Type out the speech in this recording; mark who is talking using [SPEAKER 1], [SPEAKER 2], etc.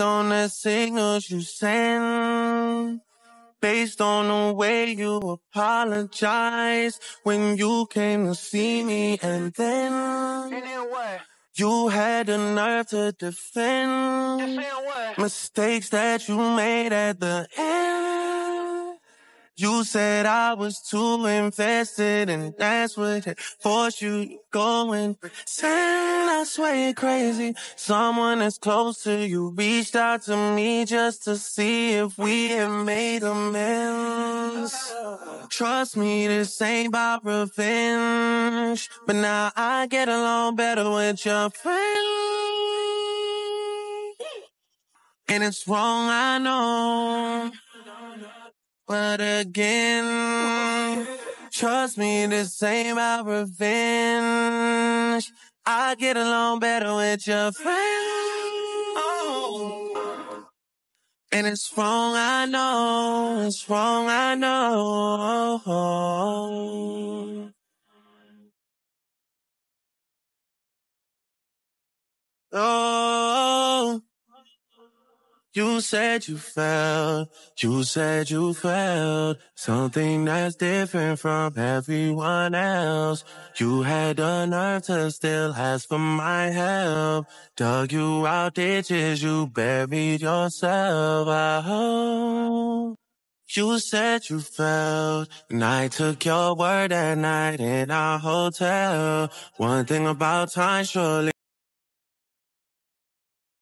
[SPEAKER 1] on the signals you send. Based on the way you apologized when you came to see me and then.
[SPEAKER 2] And then what?
[SPEAKER 1] You had the nerve to defend
[SPEAKER 2] what?
[SPEAKER 1] mistakes that you made at the end. You said I was too invested and that's what forced you to pretend I swear crazy. Someone that's close to you reached out to me just to see if we had made amends. Trust me, this ain't about revenge. But now I get along better with your friends. And it's wrong, I know. But again, trust me, this ain't about revenge. I get along better with your friends. And it's wrong, I know. It's wrong, I know. Oh, you said you felt, you said you felt something that's different from everyone else. You had the nerve to still ask for my help. Dug you out ditches, you buried yourself. Hope. You said you felt, and I took your word that night in our hotel. One thing about time, surely.